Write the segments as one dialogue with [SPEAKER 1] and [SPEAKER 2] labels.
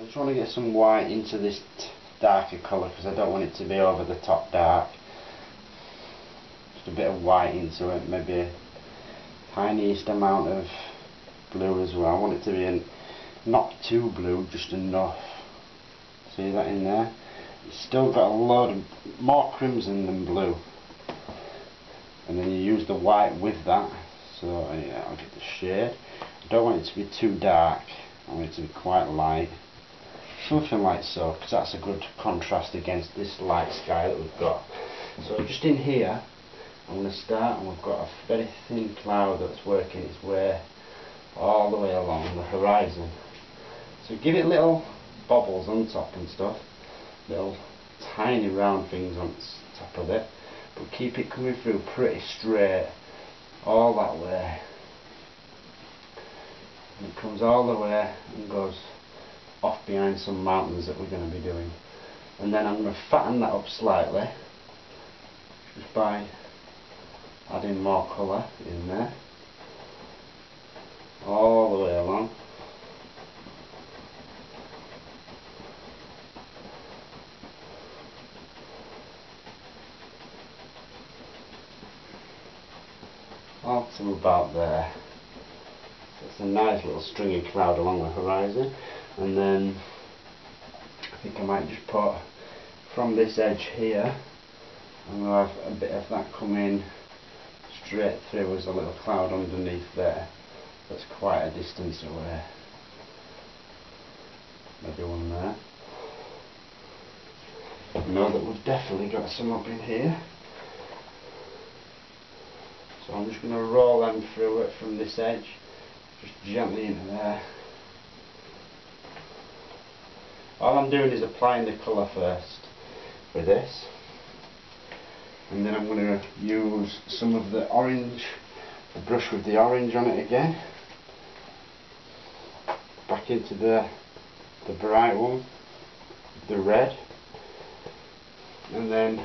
[SPEAKER 1] I just want to get some white into this darker colour because I don't want it to be over the top dark. Just a bit of white into it, maybe a tiniest amount of blue as well. I want it to be not too blue, just enough. See that in there? It's still got a lot of more crimson than blue. And then you use the white with that. So yeah, I'll get the shade. I don't want it to be too dark. I want it to be quite light. Something like so, because that's a good contrast against this light sky that we've got. So just in here, I'm going to start and we've got a very thin cloud that's working its way all the way along the horizon. So give it little bubbles on top and stuff, little tiny round things on top of it, but keep it coming through pretty straight all that way. And it comes all the way and goes off behind some mountains that we're going to be doing. And then I'm going to fatten that up slightly just by adding more colour in there all the way along. All to about there. It's a nice little stringy cloud along the horizon and then I think I might just put from this edge here going to have a bit of that coming straight through as a little cloud underneath there. That's quite a distance away. Maybe one there. Know that we've definitely got some up in here. So I'm just going to roll them through it from this edge just gently into there all I'm doing is applying the colour first with this. And then I'm going to use some of the orange the brush with the orange on it again. Back into the the bright one the red. And then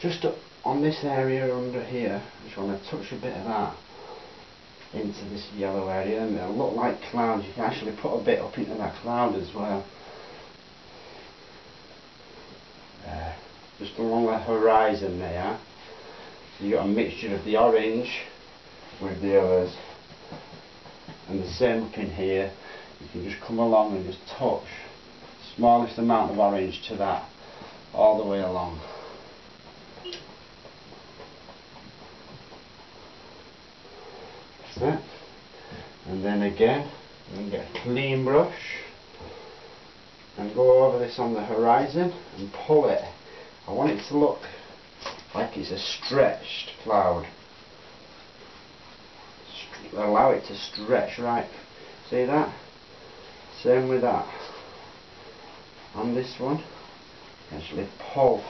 [SPEAKER 1] just on this area under here I just want to touch a bit of that into this yellow area and it'll look like clouds you can actually put a bit up into that cloud as well uh, just along the horizon there. So you've got a mixture of the orange with the others. And the same up in here. You can just come along and just touch smallest amount of orange to that all the way along. That's it. And then again, get a clean brush and go over this on the horizon and pull it I want it to look like it's a stretched cloud. allow it to stretch right. See that? Same with that. On this one, actually pull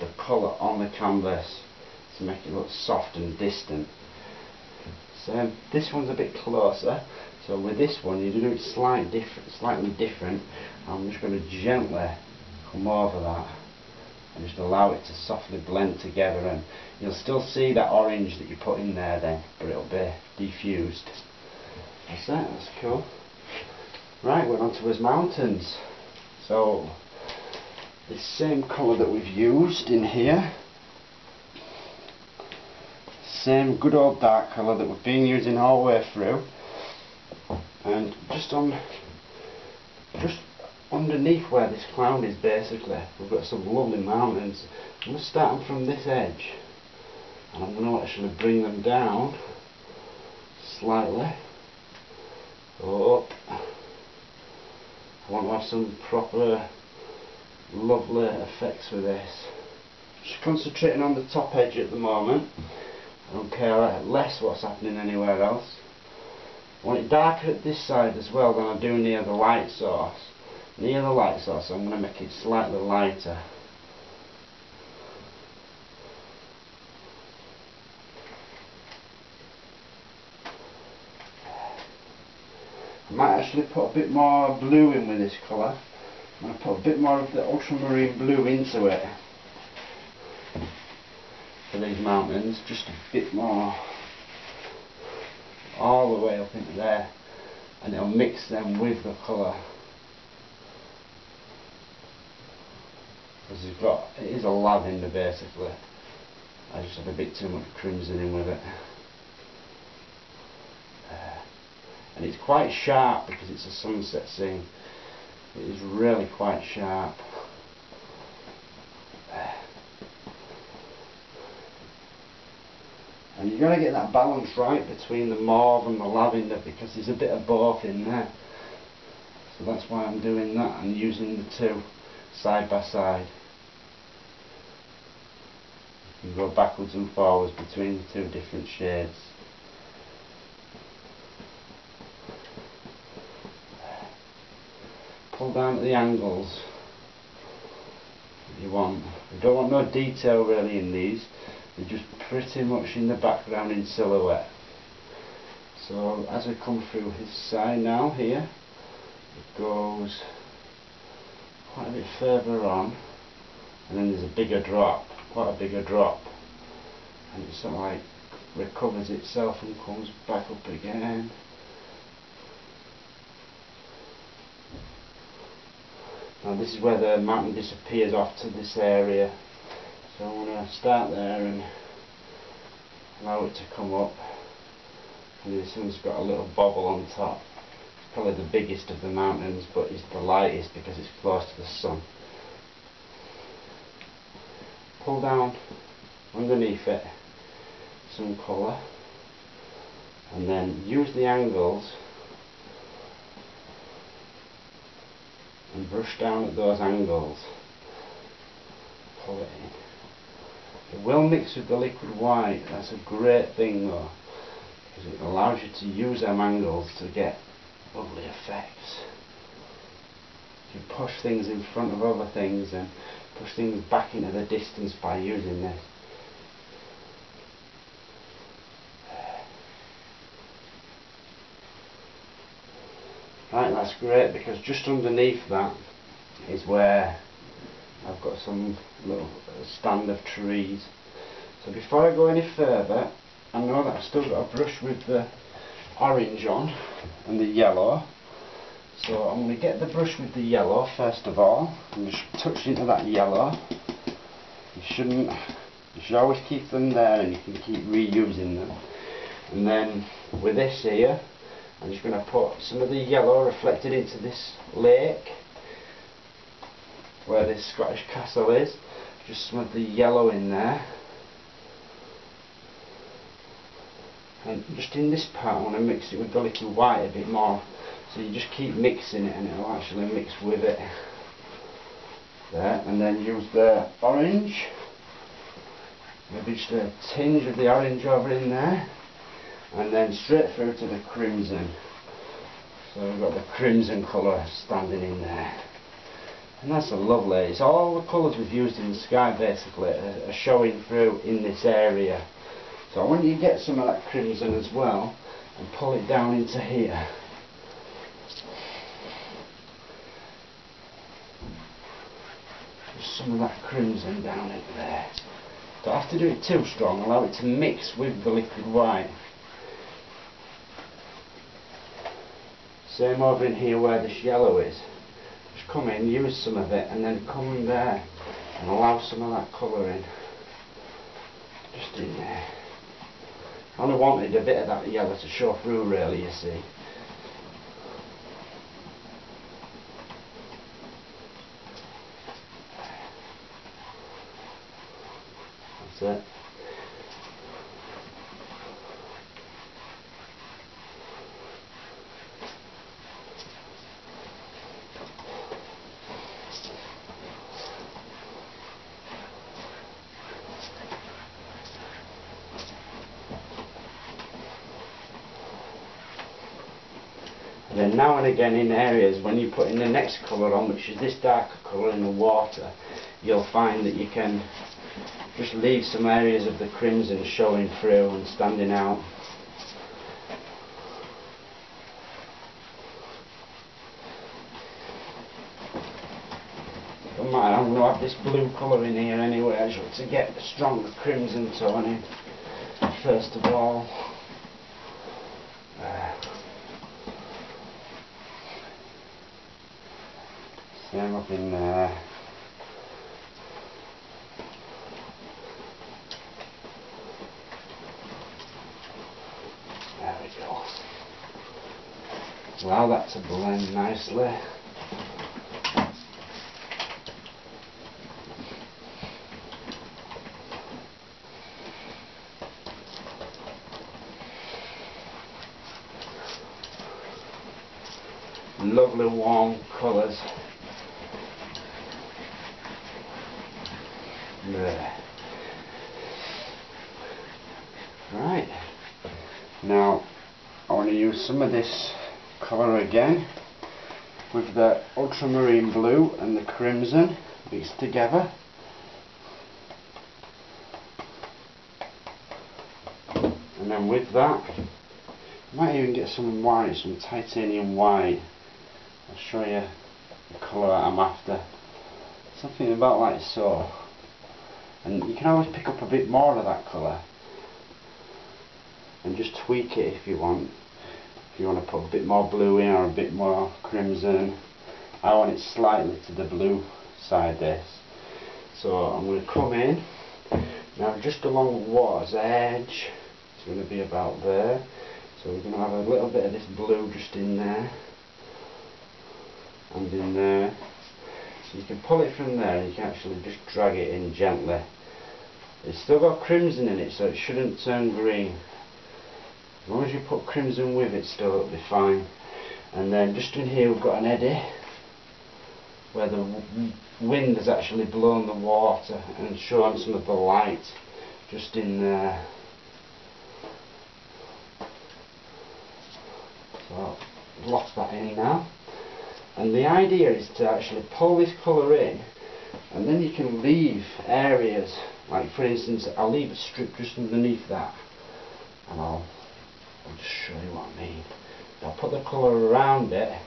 [SPEAKER 1] the colour on the canvas to make it look soft and distant. So this one's a bit closer. So with this one, you do it slightly different. Slightly different. I'm just going to gently come over that and just allow it to softly blend together and you'll still see that orange that you put in there then but it'll be diffused that's that, that's cool right we're on to his mountains so the same colour that we've used in here same good old dark colour that we've been using all the way through. And just on just underneath where this cloud is basically we've got some lovely mountains. I'm going to start them from this edge. And I'm going to actually bring them down slightly. Up. I want to have some proper lovely effects with this. Just concentrating on the top edge at the moment I don't care less what's happening anywhere else. I want it darker at this side as well than I do near the light source. Near the light source I'm going to make it slightly lighter. I might actually put a bit more blue in with this colour. I'm going to put a bit more of the ultramarine blue into it for these mountains, just a bit more all the way up into there and it'll mix them with the colour. Because you've got, it is a lavender basically. I just have a bit too much crimson in with it. Uh, and it's quite sharp because it's a sunset scene. It is really quite sharp. And you've got to get that balance right between the mauve and the lavender because there's a bit of both in there. So that's why I'm doing that and using the two side by side. You can go backwards and forwards between the two different shades. Pull down at the angles you want. You don't want no detail really in these. They're just pretty much in the background in silhouette. So as we come through his side now here, it goes quite a bit further on and then there's a bigger drop, quite a bigger drop and it sort of like recovers itself and comes back up again. Now this is where the mountain disappears off to this area so I'm going to start there and allow it to come up and this one's got a little bobble on top. It's probably the biggest of the mountains but it's the lightest because it's close to the sun. Pull down underneath it some colour and then use the angles and brush down at those angles. Pull it in. It will mix with the liquid white, that's a great thing though, because it allows you to use them angles to get lovely effects. You push things in front of other things and push things back into the distance by using this. Right, that's great because just underneath that is where I've got some little uh, stand of trees. So before I go any further, I know that I've still got a brush with the orange on and the yellow. So I'm going to get the brush with the yellow first of all and just touch into that yellow. You shouldn't, you should always keep them there and you can keep reusing them. And then with this here, I'm just going to put some of the yellow reflected into this lake where this Scottish castle is. Just some of the yellow in there. And just in this part I want to mix it with the liquid white a bit more. So you just keep mixing it and it'll actually mix with it. There, and then use the orange. Maybe just a tinge of the orange over in there. And then straight through to the crimson. So we've got the crimson colour standing in there. And that's a lovely, it's all the colours we've used in the sky basically are, showing through in this area. So I want you to get some of that crimson as well and pull it down into here. Just some of that crimson down in there. Don't have to do it too strong, allow it to mix with the liquid white. Same over in here where this yellow is come in, use some of it, and then come in there and allow some of that colour in. Just in there. I only wanted a bit of that yellow to show through really, you see. That's it. then now and again in areas when you put in the next colour on, which is this darker colour in the water, you'll find that you can just leave some areas of the crimson showing through and standing out. Don't mind, I'm going to have this blue colour in here anyway to get a stronger crimson tone in first of all. See, I'm up in there. There we go. Well, that's a blend nicely. I want to use some of this colour again with the ultramarine blue and the crimson mixed together. And then with that, I might even get some white, some titanium white. I'll show you the colour that I'm after. Something about like so. And you can always pick up a bit more of that colour and just tweak it if you want. If you want to put a bit more blue in or a bit more crimson. I want it slightly to the blue side this. So I'm going to come in. Now just along the water's edge, it's going to be about there. So we're going to have a little bit of this blue just in there. And in there. So you can pull it from there and you can actually just drag it in gently. It's still got crimson in it so it shouldn't turn green. As long as you put crimson with it still it'll be fine. And then just in here we've got an eddy where the wind has actually blown the water and shown some of the light just in there. So lock that in now. And the idea is to actually pull this colour in and then you can leave areas like for instance I'll leave a strip just underneath that and I'll I'll just show you what I mean. I'll put the colour around it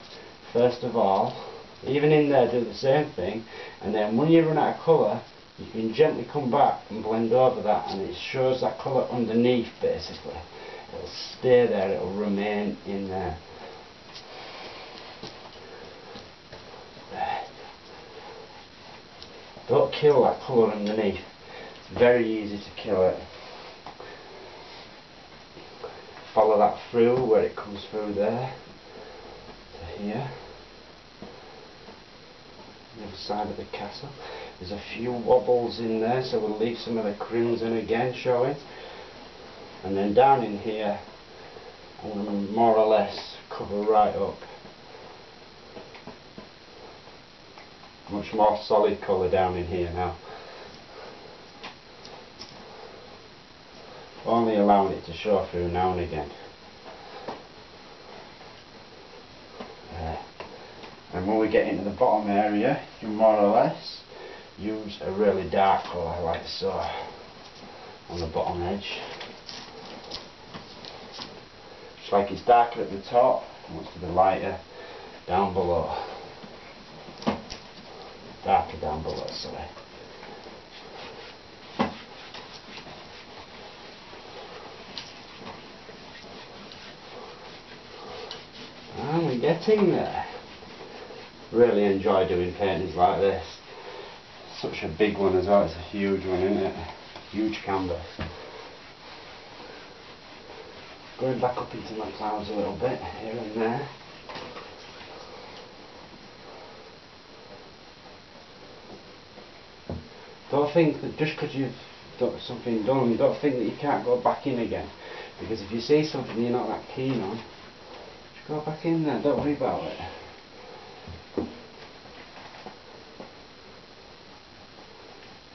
[SPEAKER 1] first of all, even in there do the same thing, and then when you run out of colour, you can gently come back and blend over that and it shows that colour underneath basically. It'll stay there, it'll remain in there. Don't kill that colour underneath. It's very easy to kill it follow that through where it comes through there to here. The other side of the castle. There's a few wobbles in there so we'll leave some of the crimson again showing and then down in here I'm going to more or less cover right up. Much more solid colour down in here now only allowing it to show through now and again. Uh, and when we get into the bottom area, you more or less use a really dark colour like so on the bottom edge. Just like it's darker at the top, it wants to be lighter down below. Darker down below, sorry. Getting there. Really enjoy doing paintings like this. Such a big one as well, it's a huge one isn't it? Huge canvas. Going back up into my clouds a little bit, here and there. Don't think that just because you've got something done, you don't think that you can't go back in again. Because if you see something you're not that keen on, Go back in there, don't worry about it. You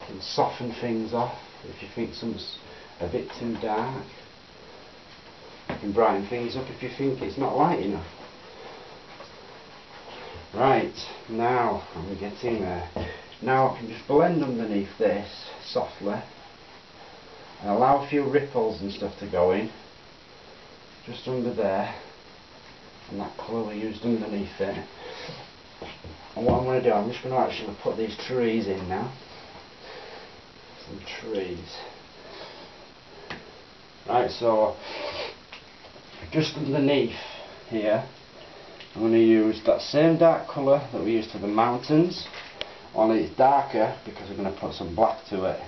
[SPEAKER 1] can soften things off if you think something's a bit too dark. You can brighten things up if you think it's not light enough. Right, now I'm getting there. Now I can just blend underneath this softly and allow a few ripples and stuff to go in just under there and that colour we used underneath it. And what I'm going to do, I'm just going to actually put these trees in now. Some trees. Right, so just underneath here, I'm going to use that same dark colour that we used for the mountains, only it's darker because we're going to put some black to it.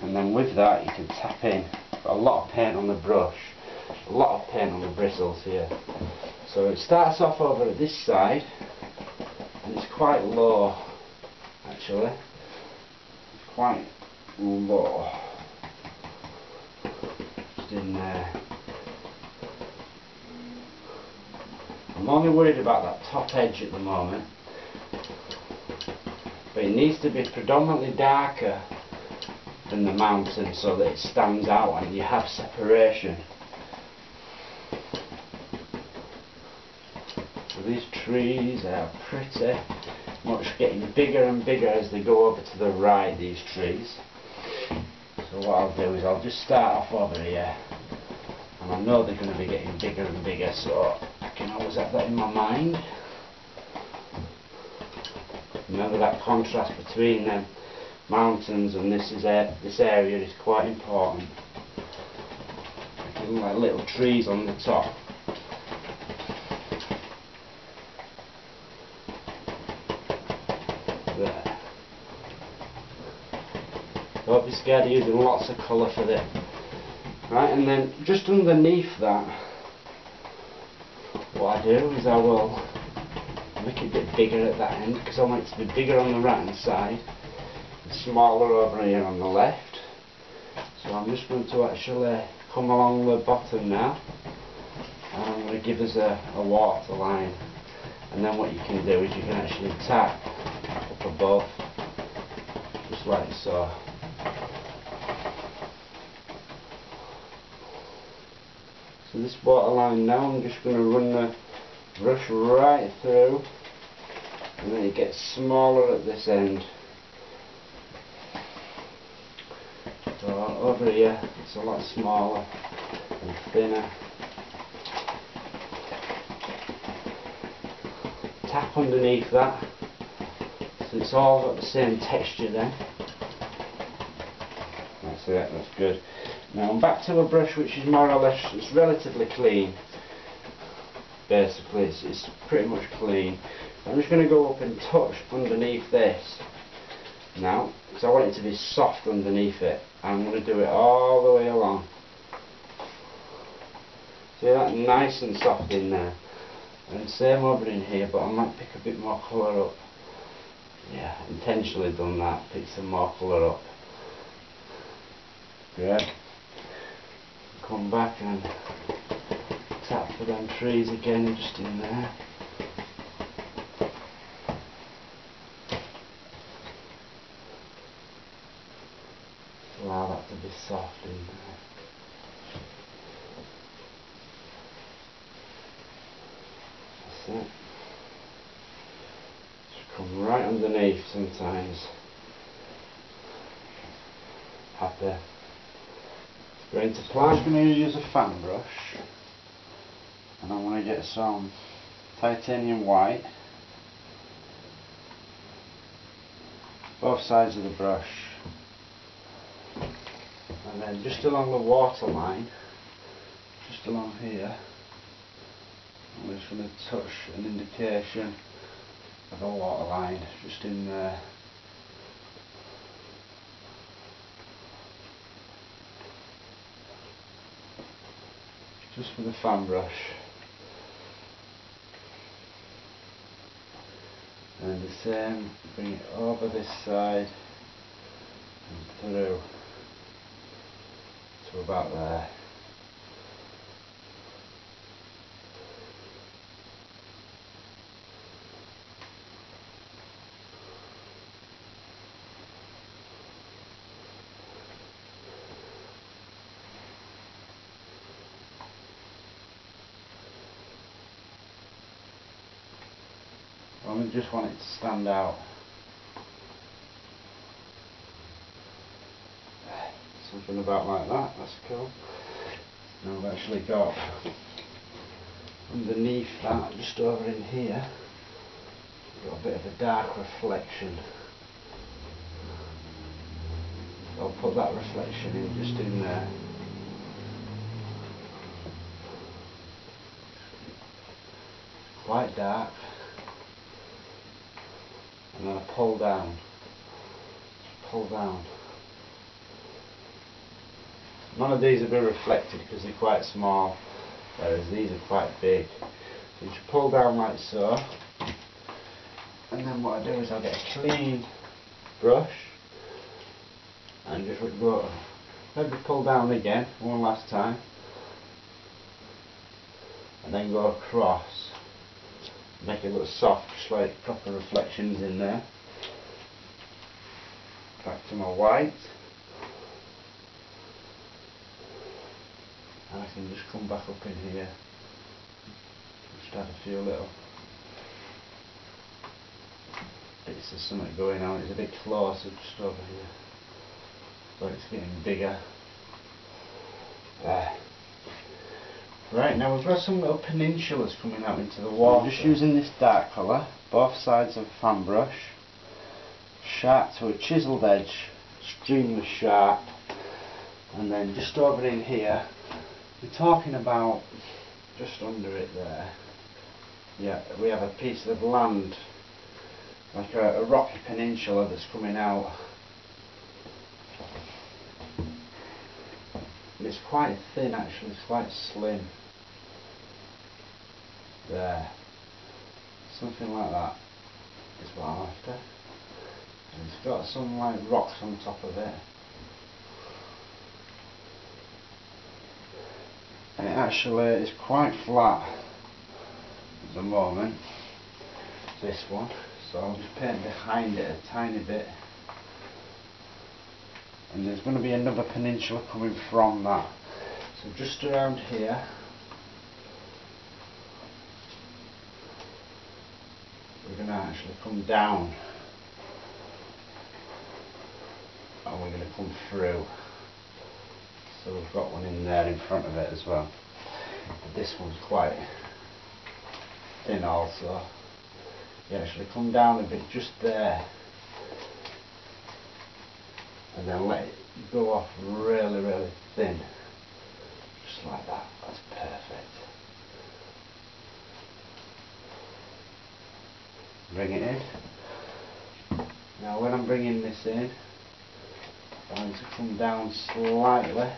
[SPEAKER 1] And then with that you can tap in Got a lot of paint on the brush a lot of paint on the bristles here. So it starts off over at this side and it's quite low actually. It's quite low. Just in there. I'm only worried about that top edge at the moment. But it needs to be predominantly darker than the mountain so that it stands out and you have separation. So these trees are pretty much getting bigger and bigger as they go over to the right, these trees. So what I'll do is I'll just start off over here and I know they're going to be getting bigger and bigger so I can always have that in my mind. Remember that contrast between them mountains and this is a, this area is quite important. Like little trees on the top. There. Don't using lots of colour for this. Right, and then just underneath that, what I do is I will make it a bit bigger at that end because I want it to be bigger on the right hand side smaller over here on the left. So I'm just going to actually come along the bottom now and I'm going to give us a, a water line and then what you can do is you can actually tap up above just like so. This water line now I'm just going to run the brush right through and then it gets smaller at this end. So over here it's a lot smaller and thinner. Tap underneath that so it's all got the same texture then. That's it, that's good. Now I'm back to a brush which is more or less, it's relatively clean. Basically it's, it's pretty much clean. I'm just going to go up and touch underneath this. Now because I want it to be soft underneath it I'm going to do it all the way along. See that? Nice and soft in there. And same over in here but I might pick a bit more colour up. Yeah intentionally done that pick some more colour up. Good come back and tap for them trees again just in there allow that to be soft in there. That's it. Just come right underneath sometimes. Happy. Going to plan. I'm just going to use a fan brush. And I'm going to get some titanium white. Both sides of the brush. And then just along the water line just along here I'm just going to touch an indication of a water line just in there just with a fan brush and the same bring it over this side and through to about there. I just want it to stand out. something about like that, that's cool. Now I've actually got underneath that, just over in here, got a bit of a dark reflection. I'll put that reflection in just in there. Quite dark. And then I pull down. Pull down None of these will be reflected because they're quite small, whereas these are quite big. So you just pull down like so, and then what I do is I get a clean brush and just go, maybe pull down again one last time, and then go across, make it look soft, like proper reflections in there. Back to my white. and I can just come back up in here. Just add a few little bits of something going on. It's a bit closer just over here. But it's getting bigger. There right now we've got some little peninsulas coming out into the water I'm just using this dark colour both sides of fan brush sharp to a chiseled edge extremely sharp and then just over in here we're talking about just under it there. Yeah, we have a piece of land, like a, a rocky peninsula that's coming out. It's quite thin actually, it's quite slim. There. Something like that is what I'm after. And it's got some like rocks on top of it. and it actually is quite flat at the moment this one so I'm just paint behind it a tiny bit and there's going to be another peninsula coming from that. So just around here. We're going to actually come down. And we're going to come through. So we've got one in there in front of it as well. But this one's quite thin also. You actually come down a bit just there and then let it go off really really thin. Just like that. That's perfect. Bring it in. Now when I'm bringing this in I'm going to come down slightly.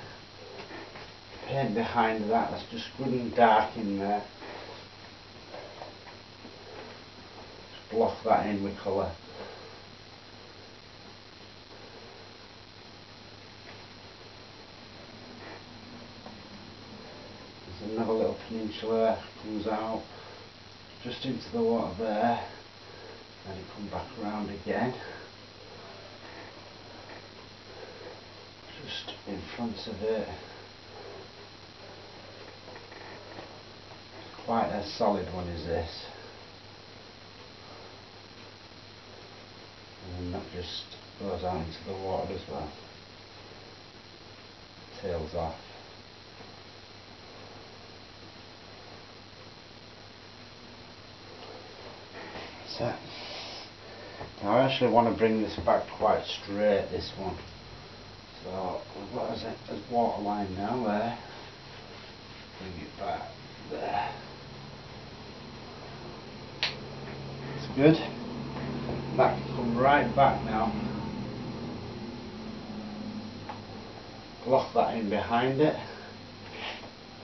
[SPEAKER 1] Paint behind that. That's just good and dark in there. Just block that in with colour there's another peninsula comes out just into the water there and it comes back around again just in front of it quite a solid one is this. And that just goes out into the water as well. Tails off. Now I actually want to bring this back quite straight, this one. So, we've got as, as waterline now there. Bring it back there. That's good. That can come right back now. Lock that in behind it.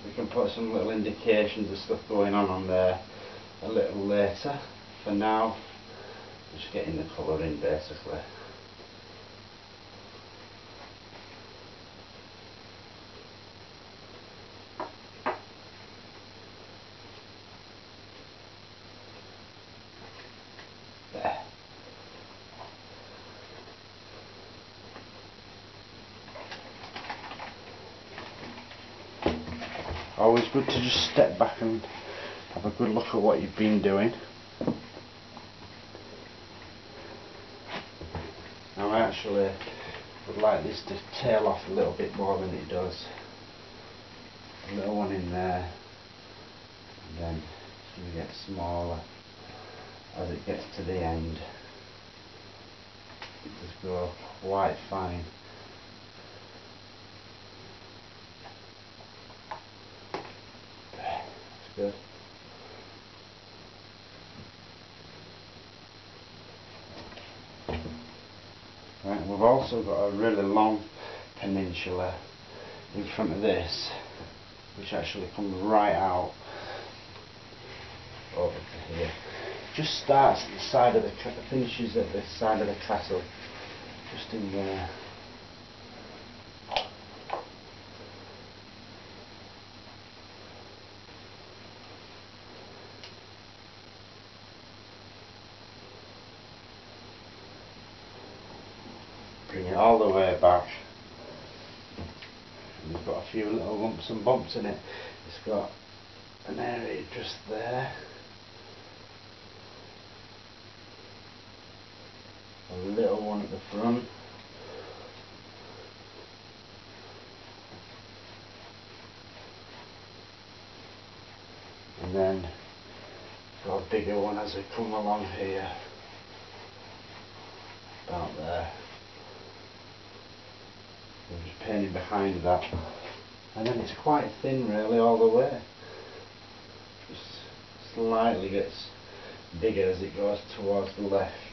[SPEAKER 1] We can put some little indications of stuff going on on there a little later. For now, just getting the colour in basically. always good to just step back and have a good look at what you've been doing. Now I actually would like this to tail off a little bit more than it does. A little one in there and then it's going to get smaller as it gets to the end. It does grow quite fine. That's good. Right, we've also got a really long peninsula in front of this which actually comes right out over here. Just starts at the side of the finishes at the side of the castle just in there bring it all the way back. And it's got a few little lumps and bumps in it. It's got an area just there. A little one at the front. And then got a bigger one as we come along here. About there painting behind that. And then it's quite thin really all the way. Just slightly gets bigger as it goes towards the left